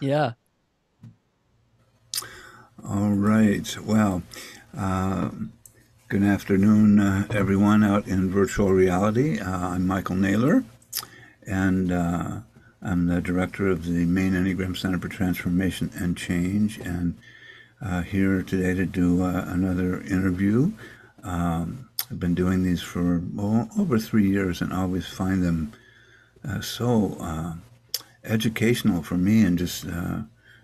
yeah. All right. Well, uh, good afternoon, uh, everyone out in virtual reality. Uh, I'm Michael Naylor, and uh, I'm the director of the Maine Enneagram Center for Transformation and Change, and uh, here today to do uh, another interview. Um, I've been doing these for well, over three years, and always find them so educational for me, and just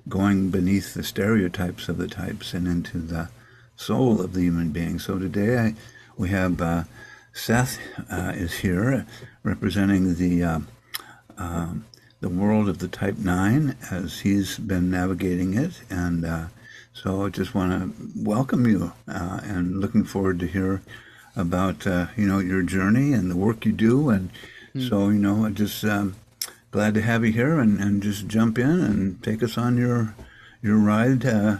going beneath the stereotypes of the types and into the soul of the human being. So today I, we have uh, Seth uh, is here representing the uh, um, the world of the Type Nine as he's been navigating it, and uh, so I just want to welcome you uh, and looking forward to hear about uh, you know your journey and the work you do, and mm. so you know I just. Um, glad to have you here and, and just jump in and take us on your your ride uh,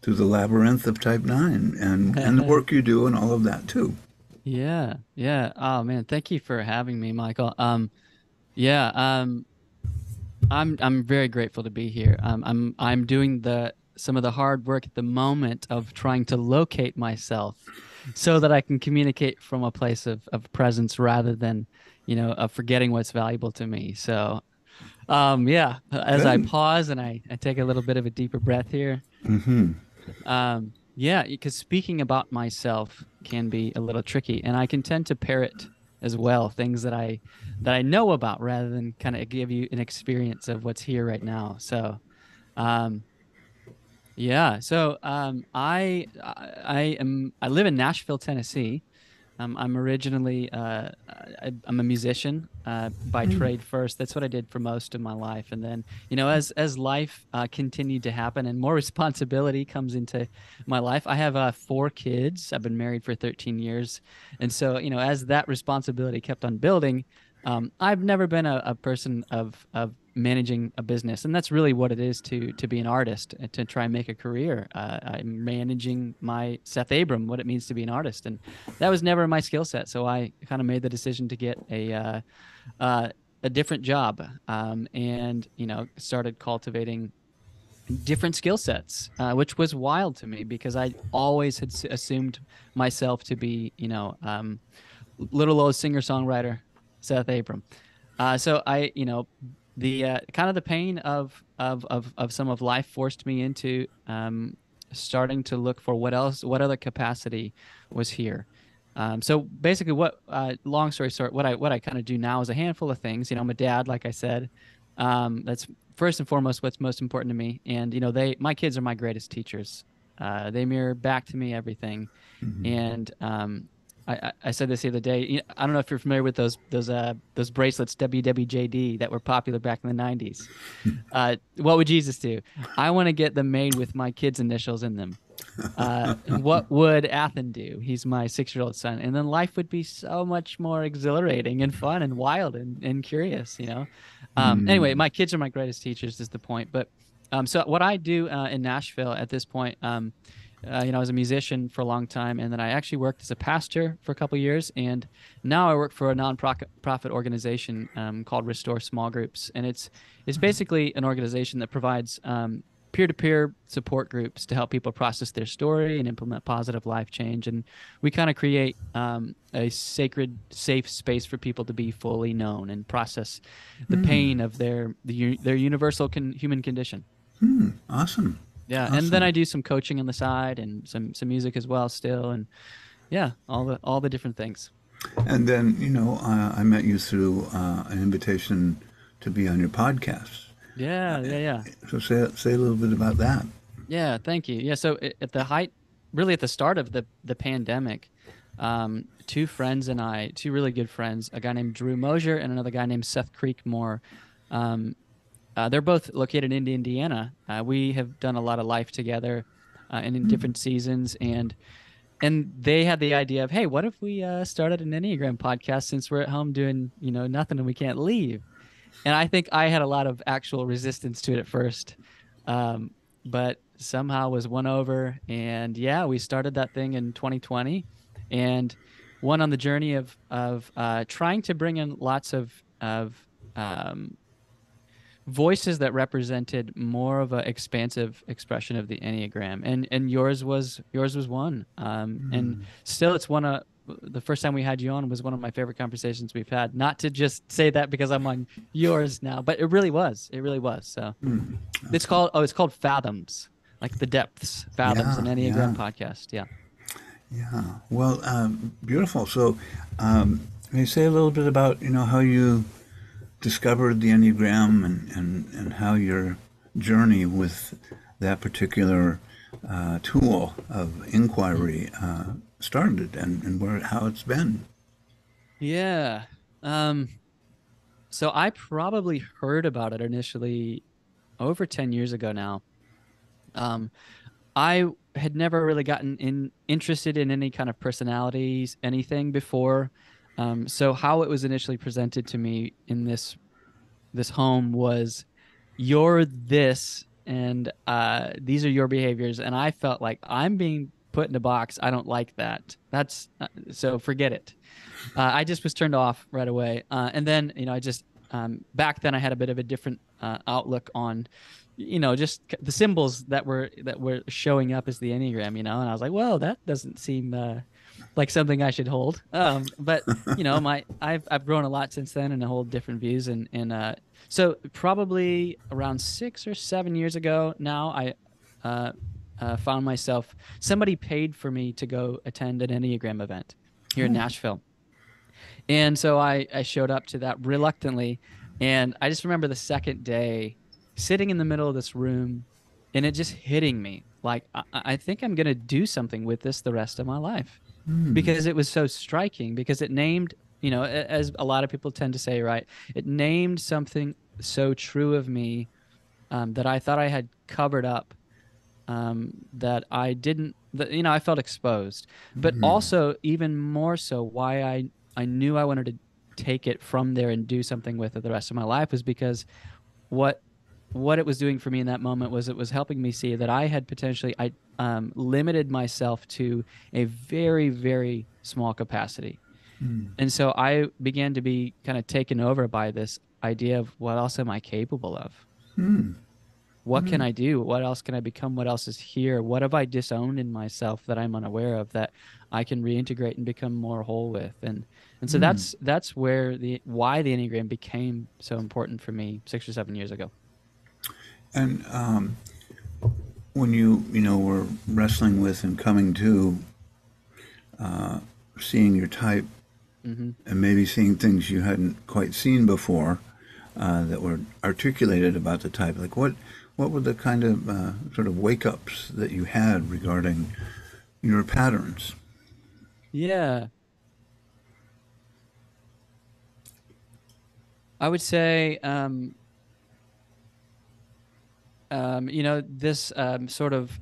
through the labyrinth of Type Nine and and the work you do and all of that too. Yeah, yeah. Oh man, thank you for having me, Michael. Um, yeah. Um, I'm I'm very grateful to be here. Um, I'm I'm doing the some of the hard work at the moment of trying to locate myself so that I can communicate from a place of, of presence rather than, you know, of forgetting what's valuable to me. So um, yeah, as Good. I pause and I, I take a little bit of a deeper breath here. Mm-hmm. Um, yeah, because speaking about myself can be a little tricky, and I can tend to parrot as well things that I that I know about rather than kind of give you an experience of what's here right now. So, um, yeah. So um, I I am I live in Nashville, Tennessee. Um, I'm originally uh, I, am a musician uh, by mm. trade first. That's what I did for most of my life, and then you know as as life uh, continued to happen and more responsibility comes into my life. I have uh, four kids. I've been married for 13 years, and so you know as that responsibility kept on building, um, I've never been a, a person of of managing a business and that's really what it is to to be an artist and to try and make a career. Uh, i'm managing my Seth Abrams what it means to be an artist and that was never my skill set so i kind of made the decision to get a uh, uh, a different job um, and you know started cultivating different skill sets uh, which was wild to me because i always had assumed myself to be you know um, little old singer songwriter Seth Abrams. Uh, so I, you know, the uh, kind of the pain of, of of of some of life forced me into um, starting to look for what else, what other capacity was here. Um, so basically, what uh, long story short, what I what I kind of do now is a handful of things. You know, I'm a dad, like I said. Um, that's first and foremost what's most important to me. And you know, they my kids are my greatest teachers. Uh, they mirror back to me everything, mm-hmm. and um, I, I said this the other day. I don't know if you're familiar with those those uh, those bracelets WWJD that were popular back in the '90s. uh, what would Jesus do? I want to get them made with my kids' initials in them. Uh, what would Athen do? He's my six-year-old son, and then life would be so much more exhilarating and fun and wild and, and curious. You know. Um, mm. Anyway, my kids are my greatest teachers. Is the point. But um, so what I do uh, in Nashville at this point. Um, uh, you know, I was a musician for a long time, and then I actually worked as a pastor for a couple years, and now I work for a non-profit organization um, called Restore Small Groups, and it's it's basically an organization that provides um, peer-to-peer support groups to help people process their story and implement positive life change, and we kind of create um, a sacred, safe space for people to be fully known and process the mm. pain of their the, their universal con- human condition. Hmm. Awesome. Yeah, awesome. and then I do some coaching on the side and some some music as well still, and yeah, all the all the different things. And then you know uh, I met you through uh, an invitation to be on your podcast. Yeah, yeah, yeah. So say say a little bit about that. Yeah, thank you. Yeah, so at the height, really at the start of the the pandemic, um, two friends and I, two really good friends, a guy named Drew Moser and another guy named Seth Creekmore, um, uh, they're both located in Indiana. Uh, we have done a lot of life together, uh, and in mm-hmm. different seasons, and and they had the idea of, hey, what if we uh, started an Enneagram podcast since we're at home doing you know nothing and we can't leave? And I think I had a lot of actual resistance to it at first, um, but somehow was won over, and yeah, we started that thing in 2020, and one on the journey of of uh, trying to bring in lots of of um, voices that represented more of an expansive expression of the enneagram and and yours was yours was one um Mm. and still it's one of the first time we had you on was one of my favorite conversations we've had not to just say that because i'm on yours now but it really was it really was so Mm. it's called oh it's called fathoms like the depths fathoms an enneagram yeah. podcast yeah Yeah. Well, um, beautiful. So, um, can you say a little bit about you know how you discovered the Enneagram and and, and how your journey with that particular uh, tool of inquiry uh, started and, and where how it's been. Yeah. Um so I probably heard about it initially over 10 years ago now. Um I had never really gotten in interested in any kind of personalities anything before. Um so how it was initially presented to me in this this home was you're this and uh these are your behaviors and I felt like I'm being put in a box. I don't like that. That's uh, so forget it uh, I just was turned off right away. Uh, and then, you know, I just um, back then I had a bit of a different uh, outlook on, you know, just the symbols that were that were showing up as the enneagram. You know, and I was like, well, that doesn't seem uh, like something I should hold. Um, but you know, my I've I've grown a lot since then and I hold different views. And and uh, so probably around six or seven years ago now, I. Uh, uh, found myself somebody paid for me to go attend an enneagram event here in nashville and so I, I showed up to that reluctantly. And I just remember the second day sitting in the middle of this room and it just hitting me like, I, I think I'm going to do something with this the rest of my life because it was so striking because it named, you know, as a lot of people tend to say, right? It named something so true of me um, that I thought I had covered up um, that I didn't, that, you know, I felt exposed. But also, even more so, why I, I knew I wanted to take it from there and do something with it the rest of my life was because what what it was doing for me in that moment was it was helping me see that I had potentially I um, limited myself to a very very small capacity, and so I began to be kind of taken over by this idea of what else am I capable of? Hmm. What can I do? What else can I become? What else is here? What have I disowned in myself that I'm unaware of that I can reintegrate and become more whole with? And and so that's that's where the why the enneagram became so important for me six or seven years ago. And um, when you you know were wrestling with and coming to uh, seeing your type hmm and maybe seeing things you hadn't quite seen before uh, that were articulated about the type, like what what were the kind of uh, sort of wake ups that you had regarding your patterns? Yeah. I would say, um, um, you know, this um, sort of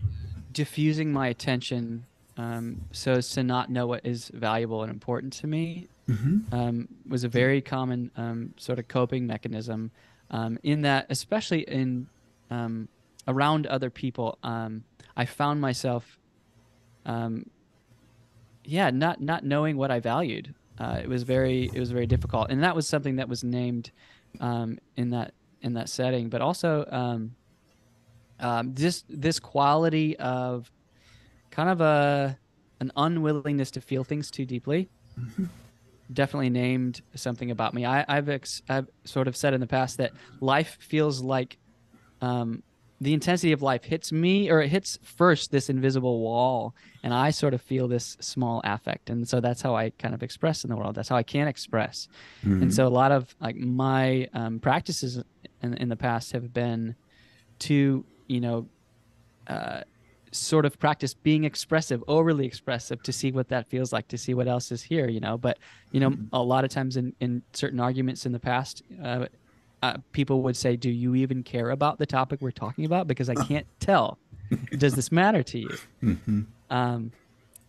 diffusing my attention um, so as to not know what is valuable and important to me Mm-hmm. um, was a very common um, sort of coping mechanism. Um, in that, especially in um, around other people, um, I found myself, um, yeah, not not knowing what I valued. Uh, it was very it was very difficult, and that was something that was named um, in that in that setting. But also, um, this this quality of kind of a an unwillingness to feel things too deeply definitely named something about me. I, I've ex, I've sort of said in the past that life feels like um, the intensity of life hits me, or it hits first this invisible wall, and I sort of feel this small affect, and so that's how I kind of express in the world. That's how I can express, and so a lot of like my um, practices in, in the past have been to you know uh, sort of practice being expressive, overly expressive, to see what that feels like, to see what else is here, you know. But you know, a lot of times in in certain arguments in the past, uh, uh, people would say, "Do you even care about the topic we're talking about? Because I can't tell. Does this matter to you?" Mm-hmm. Um,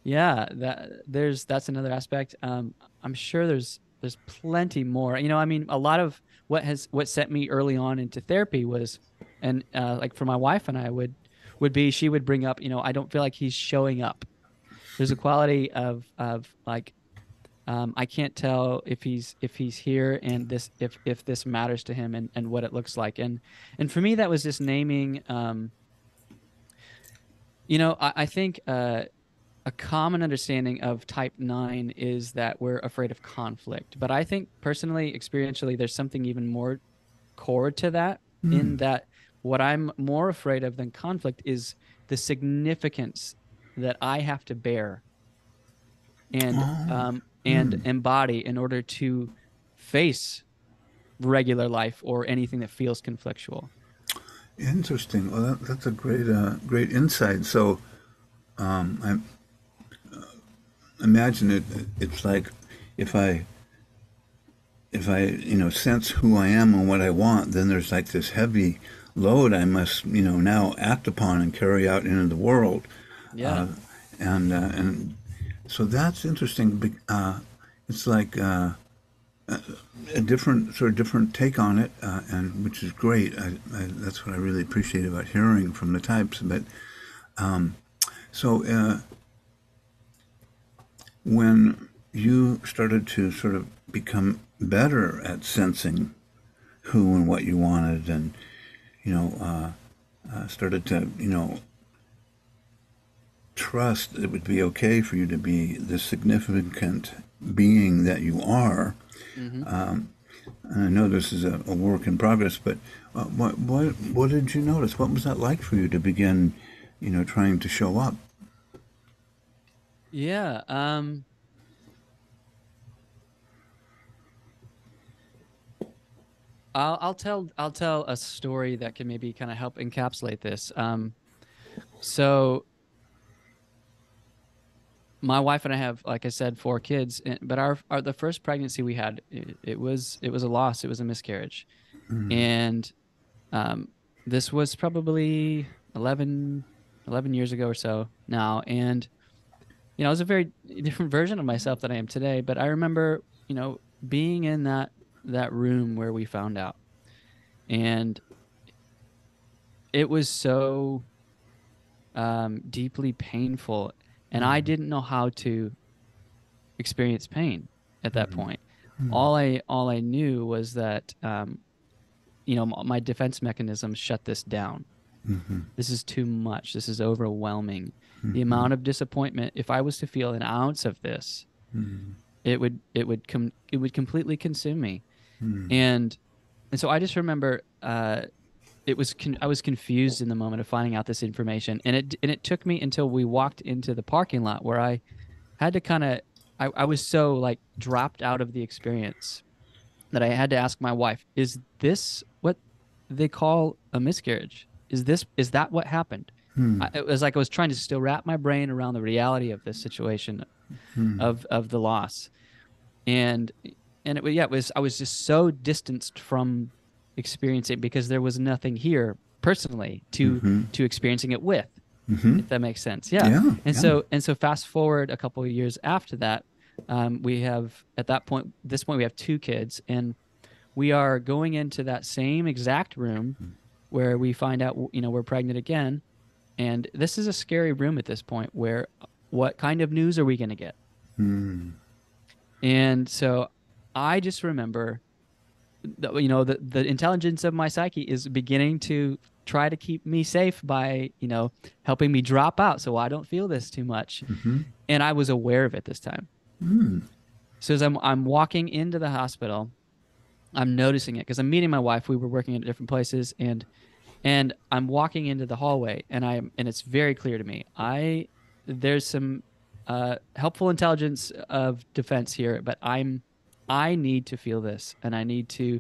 yeah, that there's that's another aspect. Um, I'm sure there's there's plenty more. You know, I mean, a lot of what has what sent me early on into therapy was, and uh, like for my wife and I would would be she would bring up, you know, I don't feel like he's showing up. There's a quality of of like Um, I can't tell if he's if he's here and this if if this matters to him and, and what it looks like. And and for me, that was just naming. Um, you know, I, I think uh, a common understanding of type 9 is that we're afraid of conflict. But I think personally, experientially, there's something even more core to that, Mm. in that what I'm more afraid of than conflict is the significance that I have to bear and Oh. um, and embody in order to face regular life or anything that feels conflictual. Interesting. Well, that, that's a great, uh, great insight. So, um, I uh, imagine it. It's like if I, if I, you know, sense who I am and what I want, then there's like this heavy load I must, you know, now act upon and carry out into the world. Yeah. Uh, and uh, and so that's interesting. Uh, it's like uh, a, different sort of different take on it, uh, and which is great. I, I, that's what I really appreciate about hearing from the types. But um, so uh, when you started to sort of become better at sensing who and what you wanted, and you know, uh, uh, started to you know trust that it would be okay for you to be the significant being that you are. Mhm. Um, and I know this is a, a work in progress, but uh, what what what did you notice? What was that like for you to begin, you know, trying to show up? Yeah. Um, I'll I'll tell I'll tell a story that can maybe kind of help encapsulate this. Um, so my wife and I have, like I said, four kids, but our, our the first pregnancy we had, it, it was it was a loss. It was a miscarriage, and um, this was probably 11, 11 years ago or so now, and you know, I was a very different version of myself than I am today. But I remember, you know, being in that that room where we found out, and it was so um, deeply painful, and I mm-hmm. didn't know how to experience pain at that mm-hmm. point. Mm-hmm. All I all I knew was that, um, you know, my defense mechanisms shut this down. This is too much. This is overwhelming. The amount of disappointment. If I was to feel an ounce of this, it would it would com- it would completely consume me. Hmm. And and so I just remember uh, it was con- I was confused in the moment of finding out this information, and it and it took me until we walked into the parking lot where I had to kind of I, I was so like dropped out of the experience that I had to ask my wife, "Is this what they call a miscarriage? Is this is that what happened?" Hmm. I, it was like I was trying to still wrap my brain around the reality of this situation hmm. of of the loss, and and it was yeah it was I was just so distanced from experiencing because there was nothing here personally to mm-hmm. to experiencing it with mm-hmm. if that makes sense. Yeah, Yeah, and yeah. so and so fast forward a couple of years after that um, we have at that point this point we have two kids and we are going into that same exact room mm. where we find out you know we're pregnant again. And this is a scary room at this point where uh, what kind of news are we going to get hmm. and so i just remember that, you know the, the intelligence of my psyche is beginning to try to keep me safe by you know helping me drop out so i don't feel this too much and i was aware of it this time so as I'm I'm walking into the hospital, I'm noticing it because I'm meeting my wife. We were working at different places, and and I'm walking into the hallway, and I'm and it's very clear to me. I there's some uh, helpful intelligence of defense here, but I'm I need to feel this, and I need to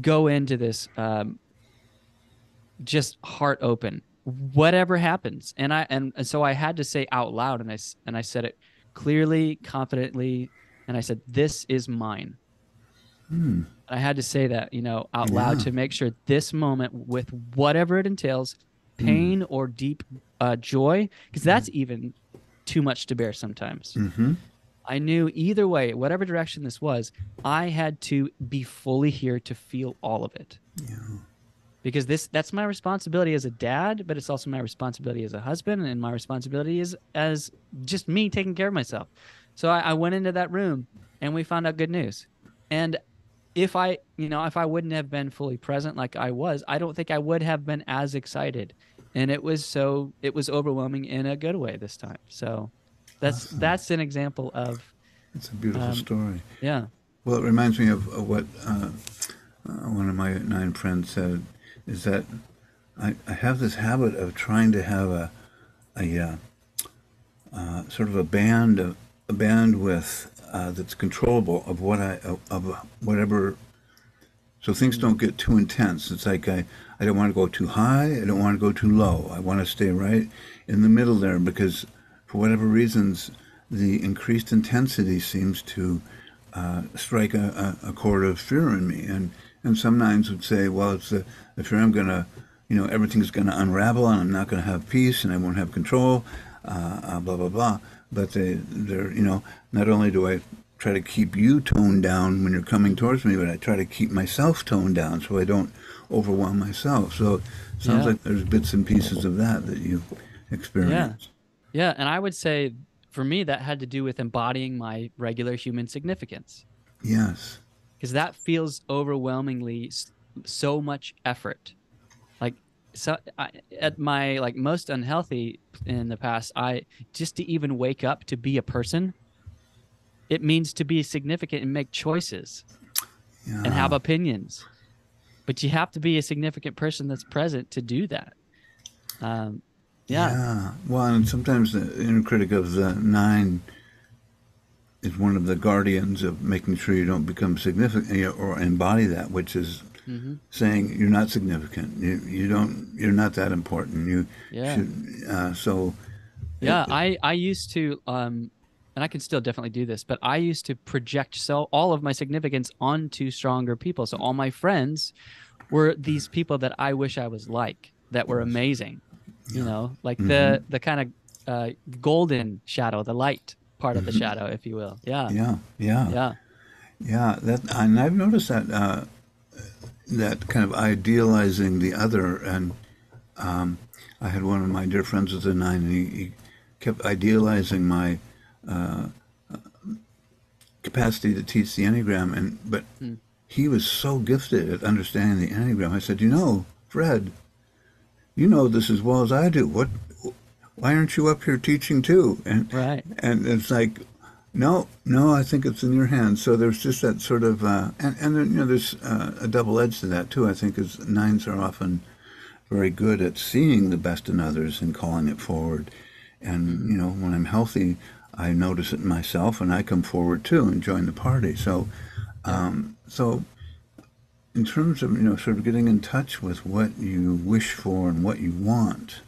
go into this um, just heart open, whatever happens. And I and, and so I had to say out loud, and i and I said it clearly, confidently, and I said, "This is mine." I had to say that, you know, out loud to make sure this moment, with whatever it entails, pain or deep uh, joy, because that's even too much to bear sometimes. Mm-hmm. I knew either way, whatever direction this was, I had to be fully here to feel all of it. Yeah. Because this that's my responsibility as a dad, but it's also my responsibility as a husband and my responsibility is as just me taking care of myself. So I, I went into that room and we found out good news. And if I, you know, if I wouldn't have been fully present like I was, I don't think I would have been as excited. And it was so it was overwhelming in a good way this time. So that's Awesome. that's an example of It's a beautiful Um, story. yeah. Well, it reminds me of, of what uh, one of my nine friends said is that I, I have this habit of trying to have a, a uh, uh, sort of a band of a bandwidth uh, that's controllable of what I of, of whatever. So things don't get too intense. It's like I, I don't want to go too high. I don't want to go too low. I want to stay right in the middle there because for whatever reasons, the increased intensity seems to uh, strike a, a, chord of fear in me. And and some nines would say, well, it's the, the fear I'm gonna, you know, everything's gonna unravel and I'm not gonna have peace and I won't have control, uh, uh, blah blah blah. But they they're you know not only do I try to keep you toned down when you're coming towards me, but I try to keep myself toned down so I don't overwhelm myself. So it sounds Yeah. like there's bits and pieces of that that you experience. Yeah, and I would say for me that had to do with embodying my regular human significance Yes. because that feels overwhelmingly so much effort. Like so I, at my like most unhealthy in the past, I just to even wake up to be a person, it means to be significant and make choices Yeah. and have opinions. But you have to be a significant person that's present to do that. Um, yeah. Yeah. Well, and sometimes the inner critic of the nine is one of the guardians of making sure you don't become significant or embody that, which is hmm saying you're not significant. You you don't. You're not that important. You Yeah. should. Uh, so. Yeah, it- I I used to um and I can still definitely do this, but I used to project so all of my significance onto stronger people. So all my friends were these people that I wish I was like, that were amazing. You know, like the the kind of uh, golden shadow, the light part of the shadow, if you will. Yeah. Yeah. Yeah. Yeah. Yeah, that and I've noticed that uh, that kind of idealizing the other, and um, I had one of my dear friends with the nine, and he, he kept idealizing my uh, capacity to teach the enneagram, and but he was so gifted at understanding the enneagram. I said, you know, Fred, you know this as well as I do. What? Why aren't you up here teaching too? And Right. and it's like no no i think it's in your hands so there's just that sort of uh, and and then, you know there's uh, a double edge to that too i think is nines are often very good at seeing the best in others and calling it forward and you know when i'm healthy i notice it in myself and i come forward too and join the party so um, so in terms of you know sort of getting in touch with what you wish for and what you want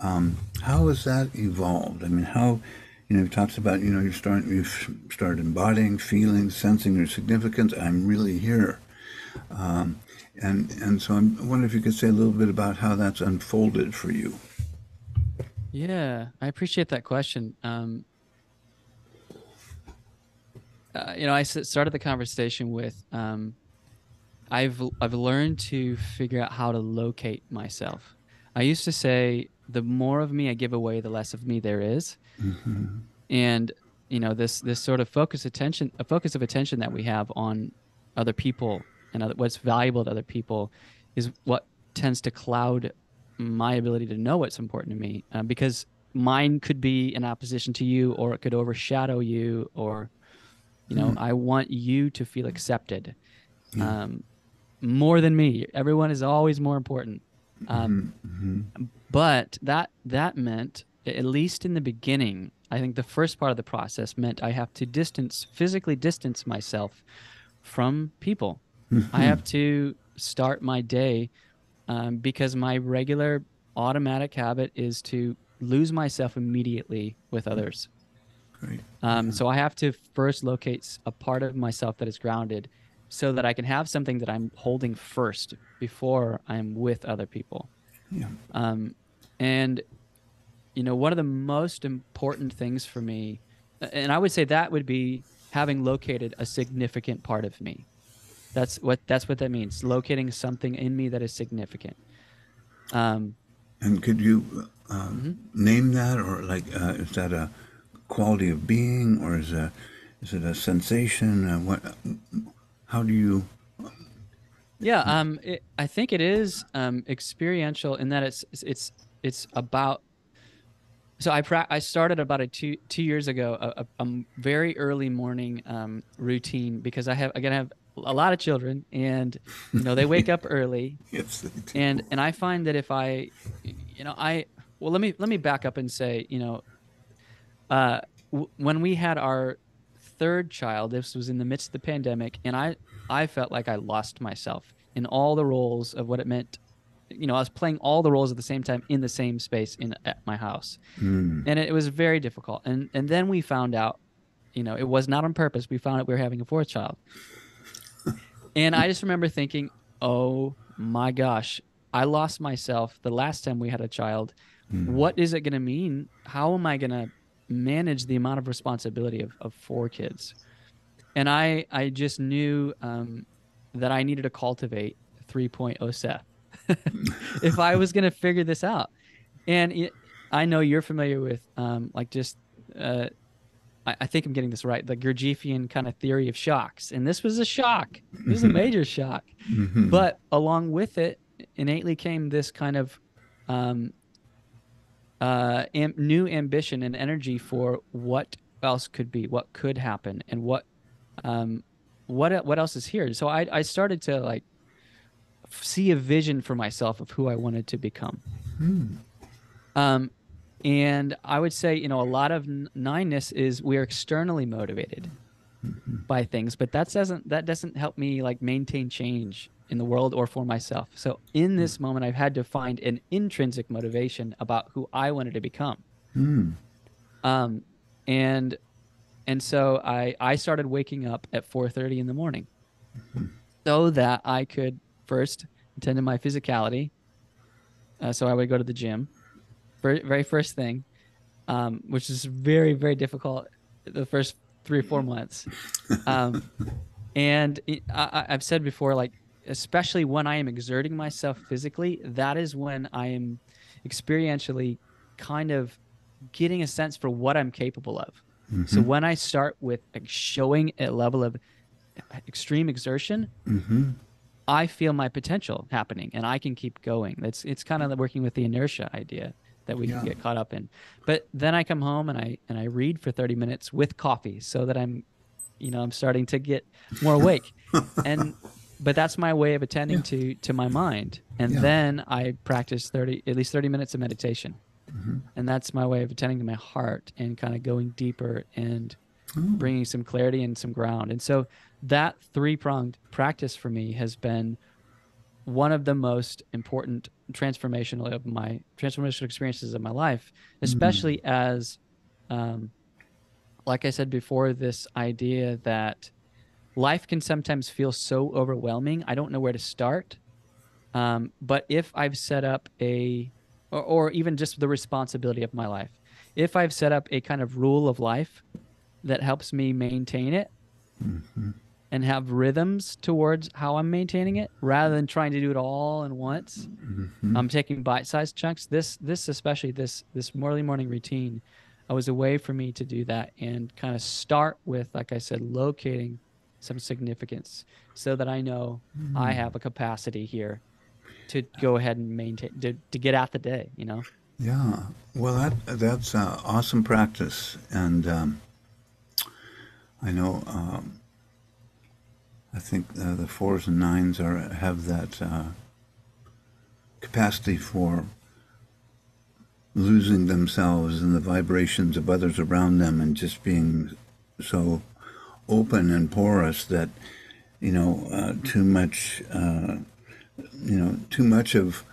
um, how has that evolved i mean how you know, he talks about, you know, you're starting, you've started embodying, feeling, sensing your significance. I'm really here. Um, and, and so I'm, I wonder if you could say a little bit about how that's unfolded for you. Yeah, I appreciate that question. Um, uh, you know, I started the conversation with um, I've I've learned to figure out how to locate myself. I used to say the more of me I give away, the less of me there is, and you know this this sort of focus attention a focus of attention that we have on other people and other, what's valuable to other people is what tends to cloud my ability to know what's important to me uh, because mine could be in opposition to you or it could overshadow you or you know i want you to feel accepted. Um, more than me. Everyone is always more important. Um, but that that meant at least in the beginning i think the first part of the process meant i have to distance physically distance myself from people. I have to start my day um, because my regular automatic habit is to lose myself immediately with others. Great. um, so i have to first locate a part of myself that is grounded so that i can have something that i'm holding first before i'm with other people Yeah. um, and you know one of the most important things for me and i would say that would be having located a significant part of me that's what that's what that means locating something in me that is significant um, And could you uh, name that or like, uh, is that a quality of being or is that, is it a sensation? Uh, what? How do you? Yeah, um, it, I think it is um, experiential in that it's it's it's about. So I pra- I started about a two two years ago a, a, a very early morning um, routine because I have again I have a lot of children and you know they wake up early Yes, and and I find that if I you know I well let me let me back up and say you know uh w- when we had our third child this was in the midst of the pandemic and I I felt like I lost myself in all the roles of what it meant you know I was playing all the roles at the same time in the same space in at my house. Mm, and it was very difficult. And and then we found out you know it was not on purpose. We found out we were having a fourth child. And i just remember thinking oh my gosh i lost myself the last time we had a child. Mm, what is it going to mean? How am i going to manage the amount of responsibility of, of four kids. And i i just knew um, that i needed to cultivate 3.0 seth. If i was going to figure this out. And it, i know you're familiar with um, like just uh, I, I think i'm getting this right the gurdjieffian kind of theory of shocks. And this was a shock. This was a major shock. Mhm. but along with it innately came this kind of um, uh, am- new ambition and energy for what else could be, what could happen, and what um, what what else is here. So I I started to like see a vision for myself of who I wanted to become. Mm, Um, and I would say, you know, a lot of nineness is we're externally motivated by things, but that doesn't that doesn't help me like maintain change in the world or for myself. So in this moment, I've had to find an intrinsic motivation about who I wanted to become. mm, Um, and and so I I started waking up at 4:30 in the morning, so that I could first attend to my physicality. Uh, so I would go to the gym, very very first thing, um, which is very very difficult the first three or four months. Um, and it, I- I've said before, like especially when I am exerting myself physically, that is when I am experientially kind of getting a sense for what I'm capable of. So when I start with like, showing a level of extreme exertion, mhm. I feel my potential happening and I can keep going. That's it's kind of working with the inertia idea that we Yeah. can get caught up in. But then I come home and I and I read for 30 minutes with coffee so that I'm you know, I'm starting to get more awake. and but that's my way of attending Yeah. to to my mind. And Yeah. then I practice 30 at least 30 minutes of meditation. Mm-hmm. And that's my way of attending to my heart and kind of going deeper and Oh, bringing some clarity and some ground. And so that three pronged practice for me has been one of the most important transformational of my transformational experiences of my life, especially as, um, like I said before, this idea that life can sometimes feel so overwhelming. I don't know where to start. Um, but if I've set up a, or, or even just the responsibility of my life, if I've set up a kind of rule of life that helps me maintain it mhm. and have rhythms towards how I'm maintaining it rather than trying to do it all in once. Mhm. I'm taking bite-sized chunks. This this especially this this early morning routine was a way for me to do that and kind of start with like I said locating some significance so that I know I have a capacity here to go ahead and maintain to, to get out the day, you know. Yeah, well, that that's uh, awesome practice, and um, I know. Um, I think uh, the fours and nines are have that uh, capacity for losing themselves in the vibrations of others around them, and just being so open and porous that you know uh, too much. Uh, you know, too much of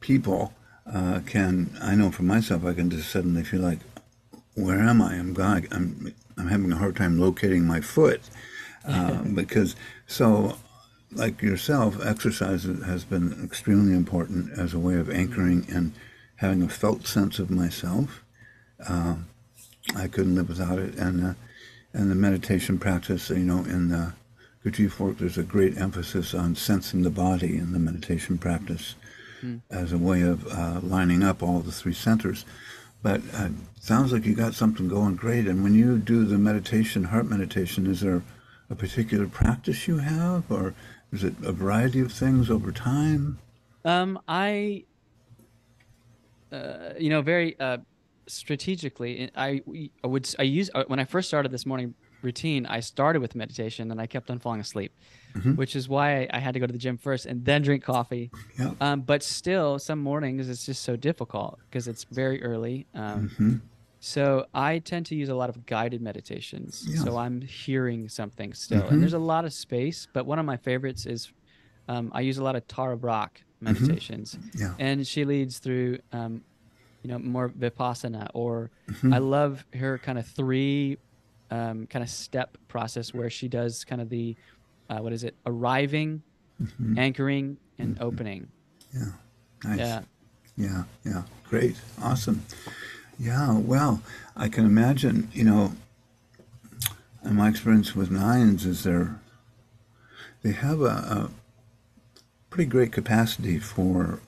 people uh, can. I know for myself, I can just suddenly feel like, where am I? I'm God. I'm I'm having a hard time locating my foot uh, because so. Like yourself, exercise has been extremely important as a way of anchoring and having a felt sense of myself. Um, I couldn't live without it, and uh, and the meditation practice. You know, in the work, there's a great emphasis on sensing the body in the meditation practice Hmm. as a way of uh, lining up all the three centers. but uh, sounds like you got something going great. And when you do the meditation, heart meditation, is there a particular practice you have, or is it a variety of things over time? Um, I, uh, you know, very uh, strategically, I I would I use uh, when I first started this morning routine. I started with meditation, and I kept on falling asleep, Mhm. which is why I had to go to the gym first and then drink coffee. Yeah. Um, but still, some mornings it's just so difficult because it's very early. Um, hmm So I tend to use a lot of guided meditations. Yeah. So I'm hearing something still, Mhm. and there's a lot of space. But one of my favorites is um, I use a lot of Tara Brach meditations, Yeah. and she leads through, um, you know, more vipassana. Or Mhm. I love her kind of three um, kind of step process where she does kind of the uh, what is it? Arriving, Mhm. anchoring, and opening. Yeah. Nice. Yeah. Yeah, yeah, great, awesome. Yeah, well, I can imagine, you know, in my experience with nines is they're, they have a, a pretty great capacity for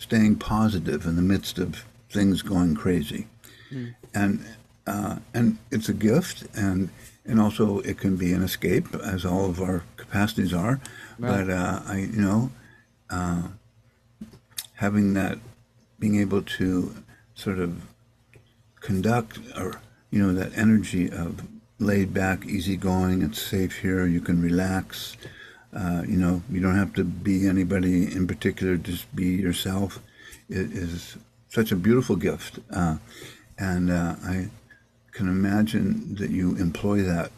staying positive in the midst of things going crazy. Mm. And, uh, and it's a gift and, and also it can be an escape as all of our capacities are. Right. But, uh, I, you know, uh, having that being able to sort of conduct or you know that energy of laid back easygoing it's safe here you can relax uh, you know you don't have to be anybody in particular just be yourself it is such a beautiful gift uh, and uh, i can imagine that you employ that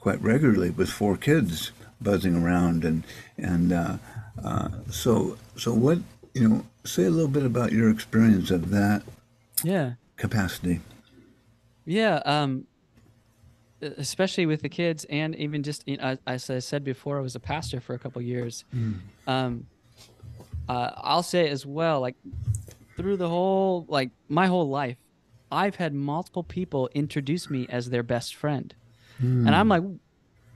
quite regularly with four kids buzzing around and and uh, uh, so so what you know say a little bit about your experience of that Yeah. capacity Yeah, um, especially with the kids, and even just you know, as I said before, I was a pastor for a couple years. Um, uh, I'll say as well, like through the whole, like my whole life, I've had multiple people introduce me as their best friend, and I'm like,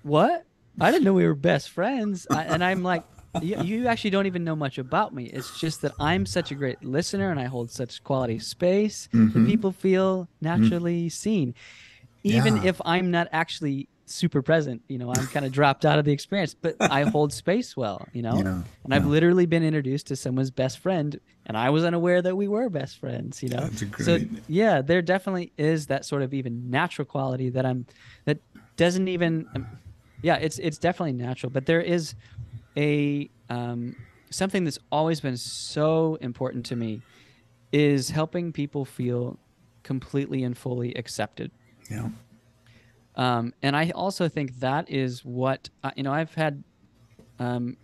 what? I didn't know we were best friends, I, and I'm like. You, you actually don't even know much about me. It's just that I'm such a great listener and I hold such quality space that Mhm. people feel naturally seen even Yeah. if i'm not actually super present you know i'm kind of dropped out of the experience but i hold space well you know? Yeah, and i've literally been introduced to someone's best friend and i was unaware that we were best friends you know? That's so yeah there definitely is that sort of even natural quality that i'm that doesn't even um, yeah it's it's definitely natural but there is a um, something that's always been so important to me is helping people feel completely and fully accepted yeah. Um, and I also think that is what uh, you know. I've had um,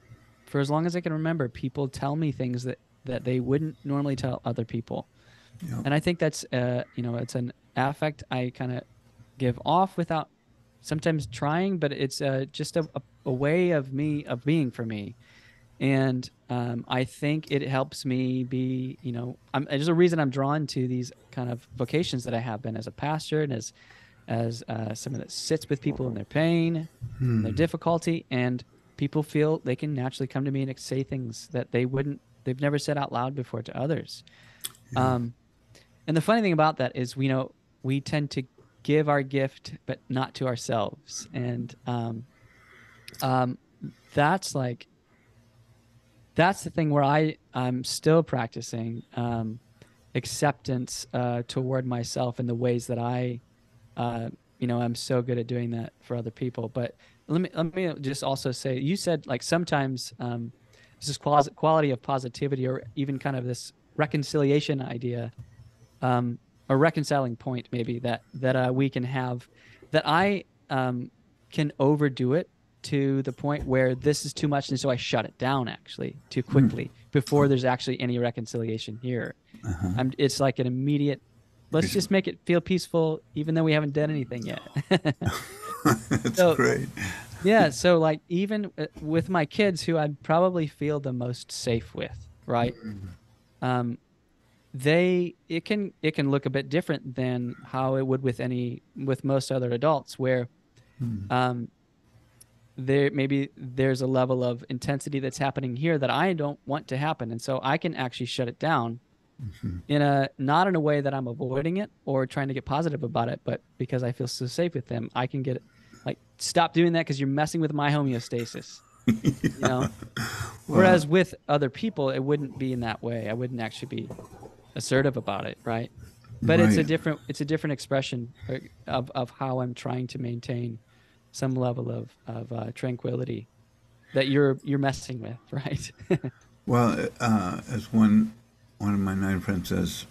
for as long as I can remember, people tell me things that that they wouldn't normally tell other people, yeah. And I think that's uh, you know it's an affect I kind of give off without sometimes trying, but it's uh, just a, a, a way of me of being for me, and um, I think it helps me be you know I'm, there's a reason I'm drawn to these kind of vocations that I have been as a pastor and as as uh, someone that sits with people in their pain, their difficulty, and people feel they can naturally come to me and say things that they wouldn't, they've never said out loud before to others. Um, and the funny thing about that is, we know we tend to give our gift, but not to ourselves, and um, um, that's like that's the thing where I I'm still practicing um, acceptance uh, toward myself in the ways that I uh, you know I'm so good at doing that for other people. But let me let me just also say you said like sometimes um, this is quali- quality of positivity or even kind of this reconciliation idea um, a reconciling point maybe that that uh, we can have that I um, can overdo it to the point where this is too much and so I shut it down actually too quickly before there's actually any reconciliation here. Uh-huh. I'm, it's like an immediate let's just make it feel peaceful even though we haven't done anything yet. That's So- great. yeah, so like even uh, with my kids who I'd probably feel the most safe with, right? Um they it can it can look a bit different than how it would with any with most other adults where um there maybe there's a level of intensity that's happening here that I don't want to happen and so I can actually shut it down in a not in a way that I'm avoiding it or trying to get positive about it, but because I feel so safe with them, I can get like stop doing that because you're messing with my homeostasis. you know. Whereas with other people, it wouldn't be in that way. I wouldn't actually be assertive about it, right? But it's a different it's a different expression uh, of of how I'm trying to maintain some level of of uh, tranquility that you're you're messing with, right? Well, uh, as one one of my nine friends says,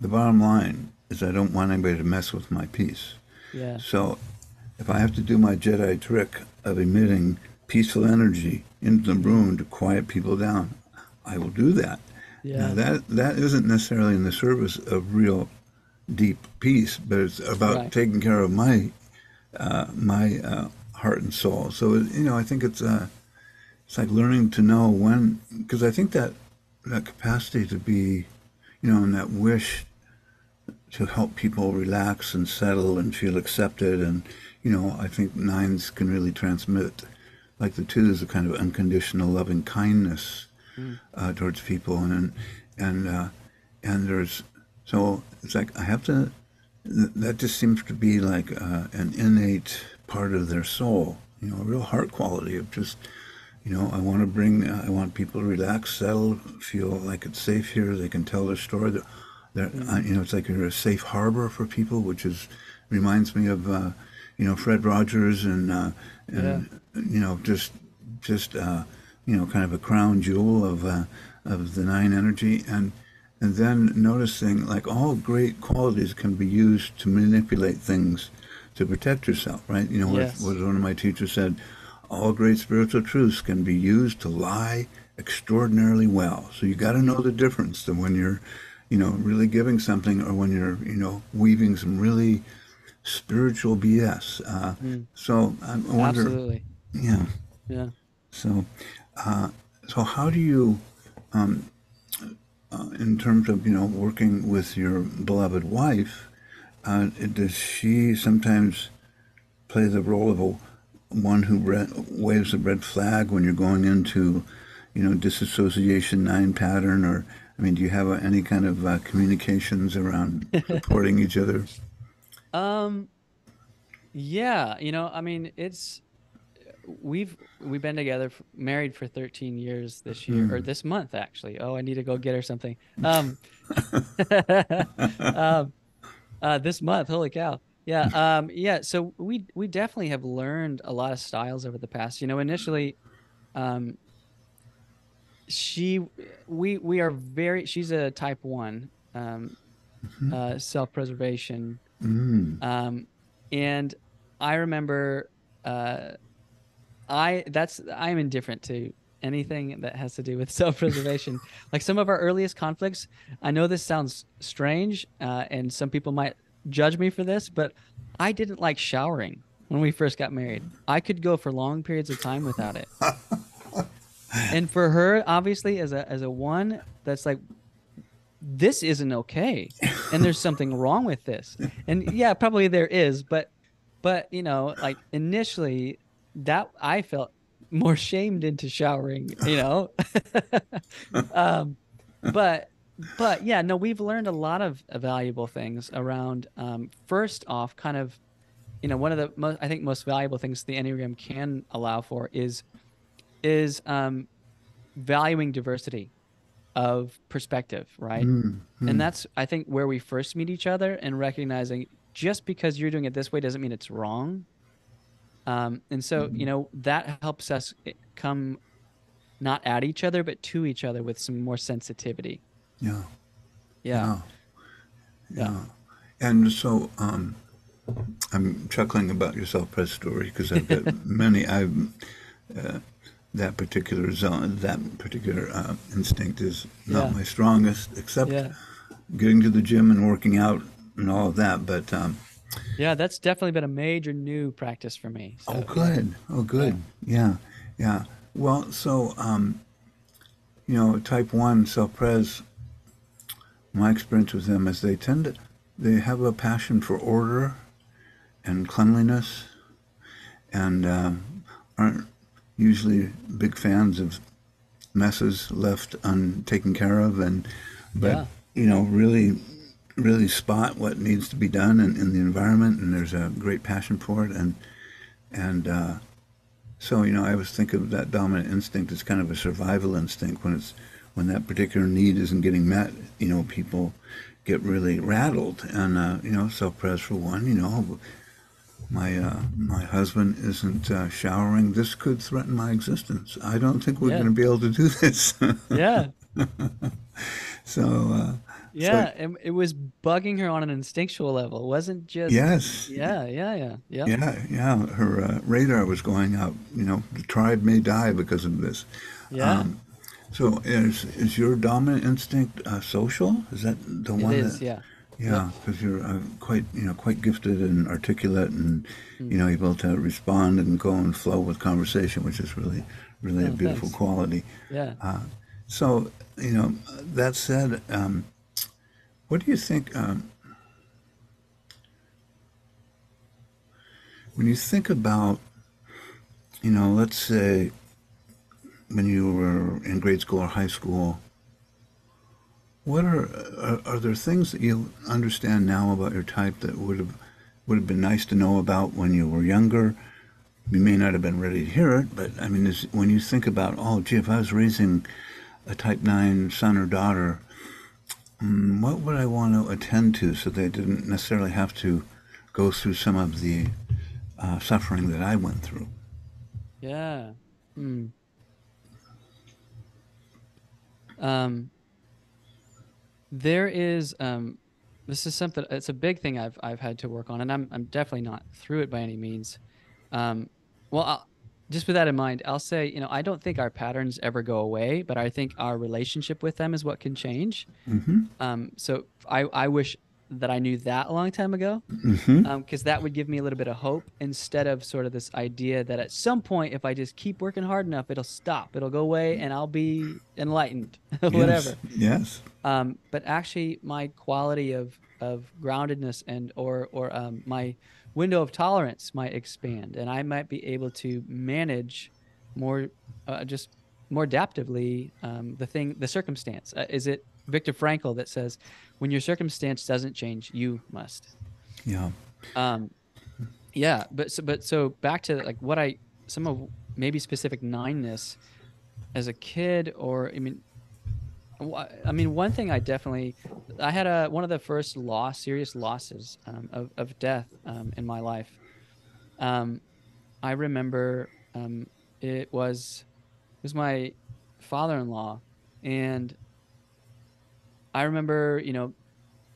the bottom line is I don't want anybody to mess with my peace. yeah. So, if I have to do my Jedi trick of emitting peaceful energy into the room to quiet people down, I will do that. Yeah. Now that that isn't necessarily in the service of real deep peace, but it's about Right. taking care of my uh, my uh, heart and soul. So you know, I think it's uh, it's like learning to know when, because I think that that capacity to be, you know, and that wish to help people relax and settle and feel accepted, and you know, I think nines can really transmit, like the twos, a kind of unconditional loving kindness uh, towards people, and and uh, and there's so it's like I have to. Th- That just seems to be like uh, an innate part of their soul, you know, a real heart quality of just, you know, I want to bring, uh, I want people to relax, settle, feel like it's safe here. They can tell their story. They're, they're, uh, you know, it's like you're a safe harbor for people, which is reminds me of, uh, you know, Fred Rogers and uh, and you know, just just uh, you know, kind of a crown jewel of uh, of the nine energy, and and then noticing like all great qualities can be used to manipulate things to protect yourself, right? You know, what, Yes. what one of my teachers said, all great spiritual truths can be used to lie extraordinarily well. So you got to know the difference to when you're, you know, really giving something or when you're, you know, weaving some really spiritual BS. Uh, So I wonder, Absolutely. yeah. Yeah. So, uh, so how do you, um, uh, in terms of you know working with your beloved wife, uh, does she sometimes play the role of a one who red, waves a red flag when you're going into, you know, disassociation nine pattern, or I mean, do you have uh, any kind of uh, communications around supporting each other? Um, yeah, you know, I mean, it's we've we've been together, f- married for 13 years this year or this month actually. Oh, I need to go get her something. Um, um, uh, this month, holy cow. Yeah, um, yeah. So we we definitely have learned a lot of styles over the past. You know, initially, um, she we we are very. She's a type one, um, uh, self preservation. Mm. Um, and I remember, uh, I that's I'm indifferent to anything that has to do with self-preservation. like some of our earliest conflicts, I know this sounds strange, uh, and some people might judge me for this, but I didn't like showering when we first got married. I could go for long periods of time without it. and for her, obviously, as a as a one, that's like this isn't okay and there's something wrong with this and yeah probably there is but but you know like initially that i felt more shamed into showering you know? Um but but yeah no we've learned a lot of valuable things around um first off kind of you know one of the most i think most valuable things the enneagram can allow for is is um valuing diversity of perspective right? And that's i think where we first meet each other and recognizing just because you're doing it this way doesn't mean it's wrong um, and so you know that helps us come not at each other but to each other with some more sensitivity Yeah. yeah Yeah. yeah And so um, I'm chuckling about your self-pres story because I've got many. I've uh, that particular zone, that particular uh, instinct is not Yeah. my strongest, except yeah getting to the gym and working out and all of that. But um, yeah that's definitely been a major new practice for me so, oh, good. Oh, good. Yeah. Yeah. Well, so um, you know, type one self-pres. My experience with them is they tend to they have a passion for order and cleanliness, and uh, aren't usually big fans of messes left untaken care of, and but Yeah. you know, really, really spot what needs to be done in, in the environment, and there's a great passion for it, and and uh, so you know, I always think of that dominant instinct as kind of a survival instinct when it's when that particular need isn't getting met. You know, people get really rattled, and uh, you know, self-pres for one. You know, my uh, my husband isn't uh, showering. This could threaten my existence. I don't think we're Yeah. going to be able to do this. Yeah. so uh, Yeah. And it was bugging her on an instinctual level. It wasn't just. yes, Yeah. Yeah. Yeah. Yeah. yeah, yeah. Her uh, radar was going up. You know, the tribe may die because of this. Yeah. Um, so is is your dominant instinct uh, social? Is that the It one? is. that, Yeah. Yeah, because you're uh, quite, you know, quite gifted and articulate, and Hmm. you know, able to respond and go and flow with conversation, which is really, really a Oh, beautiful thanks. quality. Yeah. So, you know, that said, um, what do you think? Um, when you think about, you know, let's say when you were in grade school or high school, what are, are are there things that you understand now about your type that would have would have been nice to know about when you were younger? You may not have been ready to hear it, but I mean, is, when you think about, oh, gee, if I was raising a type 9 son or daughter, what would I want to attend to so they didn't necessarily have to go through some of the uh, suffering that I went through? Yeah. Hmm. Um, there is um, this is something. It's a big thing I've I've had to work on, and I'm I'm definitely not through it by any means. Um, well, I'll, just with that in mind, I'll say you know I don't think our patterns ever go away, but I think our relationship with them is what can change. Mm-hmm. Um, so I I wish that I knew that a long time ago Mm-hmm. because that would give me a little bit of hope instead of sort of this idea that at some point, if I just keep working hard enough, it'll stop, it'll go away, and I'll be enlightened, whatever. Yes. Um, but actually, my quality of of groundedness and or or um, my window of tolerance might expand, and I might be able to manage more, uh, just more adaptively um, the thing, the circumstance. Uh, is it Viktor Frankl that says, "When your circumstance doesn't change, you must." Yeah. um yeah but so but so back to like what i some of maybe specific nineness as a kid or i mean i mean one thing i definitely i had a one of the first loss serious losses um, of, of death um, in my life um i remember um it was it was my father-in-law and i remember you know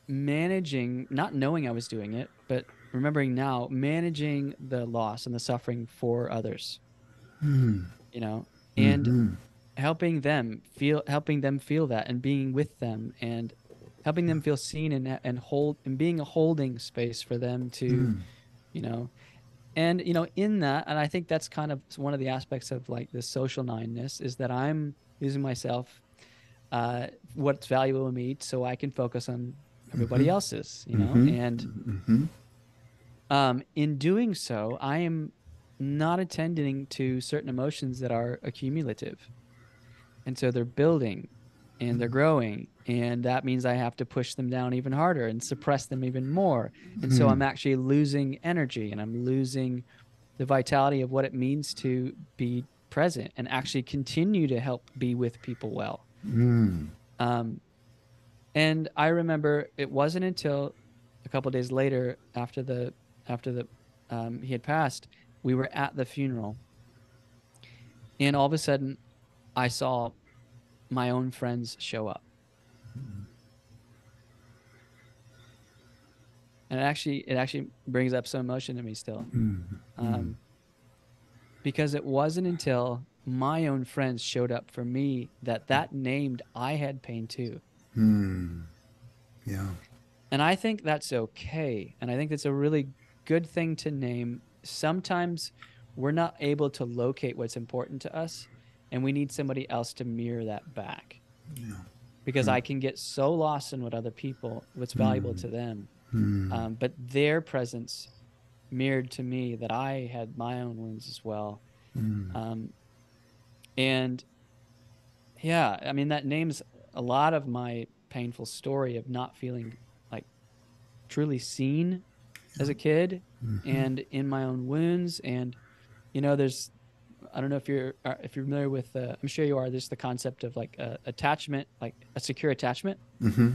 managing not knowing i was doing it but remembering now managing the loss and the suffering for others Hmm. you know and Mhm. Helping them feel helping them feel that and being with them and helping them feel seen and and hold and being a holding space for them to Mm. you know and you know in that and i think that's kind of one of the aspects of like this social nineness is that i'm using myself uh what's valuable to me so i can focus on everybody Mhm. else's you know Mhm. and Mhm. um, in doing so, I am not attending to certain emotions that are accumulative. And so they're building and they're growing. And that means I have to push them down even harder and suppress them even more. And so. I'm actually losing energy and I'm losing the vitality of what it means to be present and actually continue to help be with people well. Mm. Um, and I remember it wasn't until a couple days later, after the after the um, he had passed, we were at the funeral, and all of a sudden, I saw my own friends show up, and it actually it actually brings up some emotion to me still, Mm. um, because it wasn't until my own friends showed up for me that that named I had pain too. Mm. Yeah. And I think that's okay. And I think that's a really good thing to name. Sometimes we're not able to locate what's important to us, and we need somebody else to mirror that back. Yeah. Because I can get so lost in what other people, what's valuable to them. Mm. Um, but their presence mirrored to me that I had my own wounds as well. Mm. Um, and yeah, I mean, that names a lot of my painful story of not feeling like truly seen as a kid Mm-hmm. and in my own wounds and you know there's i don't know if you're uh, if you're familiar with uh, i'm sure you are there's the concept of like uh, attachment like a secure attachment. Hmm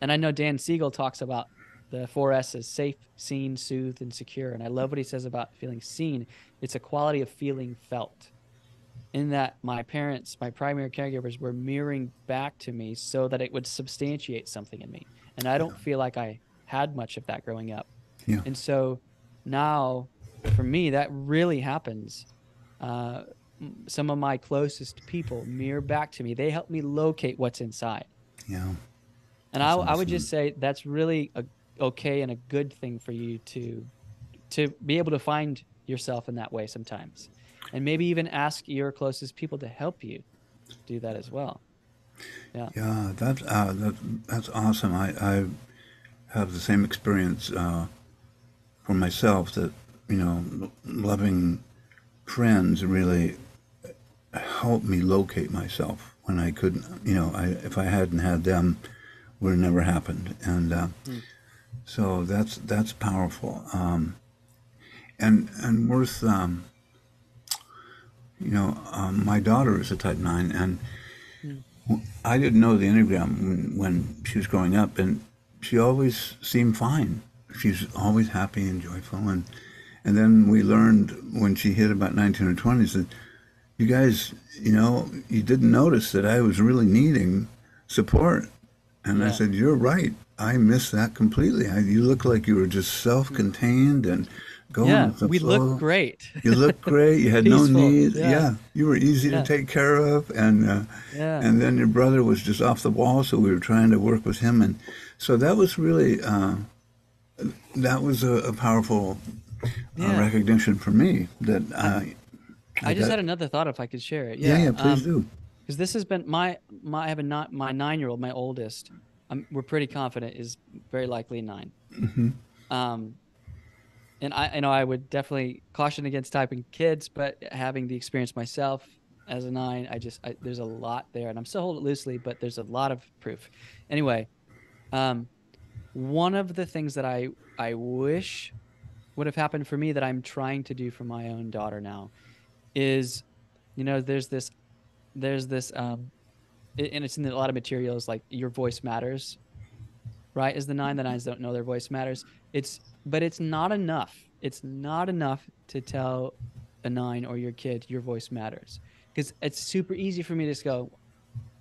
and i know dan siegel talks about the four s's safe seen soothed and secure. And i love what he says about feeling seen. It's a quality of feeling felt. In that my parents my primary caregivers were mirroring back to me so that it would substantiate something in me. And i don't feel like i had much of that growing up. Yeah. and so now for me that really happens uh, some of my closest people mirror back to me. They help me locate what's inside. Yeah. and I, That's I would just say that's really a, okay and a good thing for you to to be able to find yourself in that way sometimes. And maybe even ask your closest people to help you do that as well. Yeah, that, uh, that that's awesome. I, I have the same experience uh, for myself that you know, loving friends really helped me locate myself when I couldn't. You know, I, if I hadn't had them, would have never happened. And uh, so that's that's powerful. Um, and and worth. Um, you know, um, my daughter is a type nine, and I didn't know the Enneagram when, when she was growing up, and she always seemed fine. She's always happy and joyful, and and then we learned when she hit about nineteen or twenty that you guys, you know, you didn't notice that I was really needing support, and I said, "You're right. I missed that completely. I, you look like you were just self-contained and going yeah with the we flow. look great You look great. You had no needs. yeah. Yeah. you were easy Yeah. to take care of, and uh, Yeah. and then your brother was just off the wall, so we were trying to work with him, and so that was really uh, that was a, a powerful uh, recognition for me that uh, i just got- had another thought if i could share it. Yeah, yeah, please um, do. because this has been my my I have a not my nine year old my oldest um, we're pretty confident is very likely 9 um and I I know I would definitely caution against typing kids but having the experience myself as a nine I just I, there's a lot there and I'm still holding it loosely but there's a lot of proof. Anyway um one of the things that I I wish would have happened for me that I'm trying to do for my own daughter now is you know there's this there's this um and it's in a lot of materials like your voice matters right is the nine the nines don't know their voice matters. It's but it's not enough. It's not enough to tell a nine or your kid your voice matters. Because it's super easy for me to just go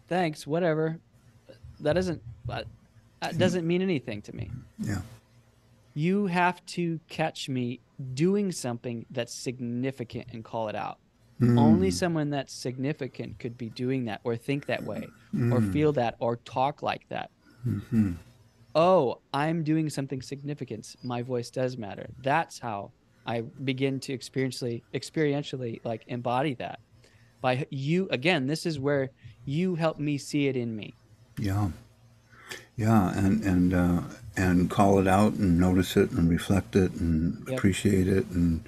thanks whatever. That doesn't that that doesn't mean anything to me. Yeah, you have to catch me doing something that's significant and call it out. Hmm. Only someone that's significant could be doing that or think that way or hmm. feel that or talk like that. Mm-hmm. Oh, I'm doing something significant. My voice does matter. That's how I begin to experientially experientially like embody that. By you again, this is where you help me see it in me. yeah, yeah, and and uh, and call it out and notice it and reflect it and Yep. appreciate it and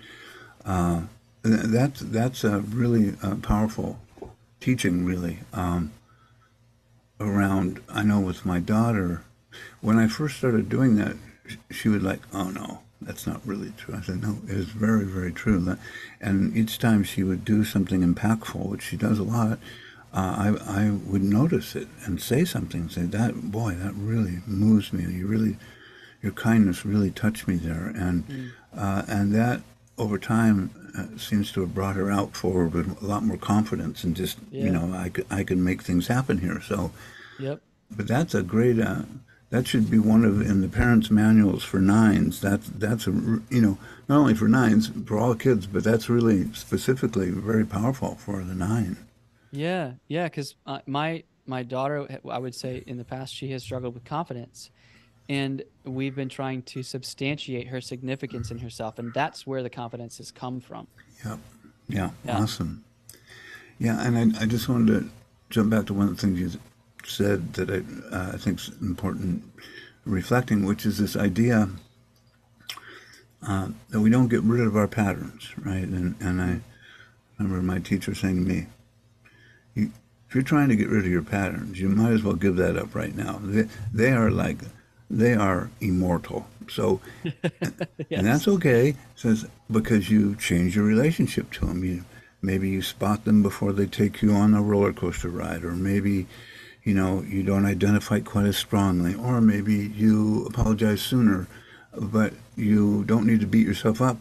uh, that's that's a really uh, powerful teaching really um, around i know with my daughter when i first started doing that she would like oh no that's not really true i said no it is very very true and each time she would do something impactful which she does a lot uh, I, I would notice it and say something say that boy that really moves me. You really your kindness really touched me there. And uh, and that over time uh, seems to have brought her out forward with a lot more confidence and just you know I could I can make things happen here. So Yep. but that's a great uh, that should be one of in the parents manuals for nines that's that's a you know not only for nines for all kids but that's really specifically very powerful for the nine Yeah, yeah, because uh, my my daughter, I would say, in the past, she has struggled with confidence, and we've been trying to substantiate her significance in herself, and that's where the confidence has come from. Yep. Yeah. Yeah. Awesome. Yeah, and I, I just wanted to jump back to one of the things you said that I, uh, I think is important reflecting, which is this idea uh, that we don't get rid of our patterns, right? And, and I remember my teacher saying to me, if you're trying to get rid of your patterns, you might as well give that up right now. They, they are like, they are immortal. So, yes. and that's okay. Says because you change your relationship to them. You maybe you spot them before they take you on a roller coaster ride, or maybe you know you don't identify quite as strongly, or maybe you apologize sooner, but you don't need to beat yourself up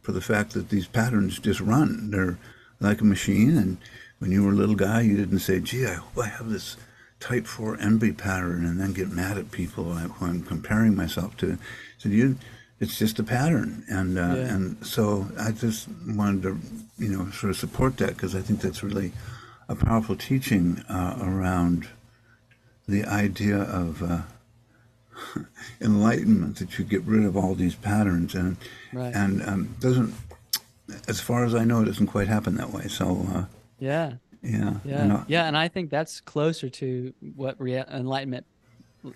for the fact that these patterns just run. They're like a machine, and when you were a little guy, you didn't say, "Gee, I hope I have this." type 4 envy pattern and then get mad at people who I'm comparing myself to. So you, it's just a pattern, and uh, Yeah. and so I just wanted to, you know, sort of support that because I think that's really a powerful teaching uh, around the idea of uh, enlightenment that you get rid of all these patterns and Right. and um, doesn't, as far as I know, it doesn't quite happen that way. So uh, Yeah. yeah, Yeah. and, uh, Yeah. And I think that's closer to what rea- enlightenment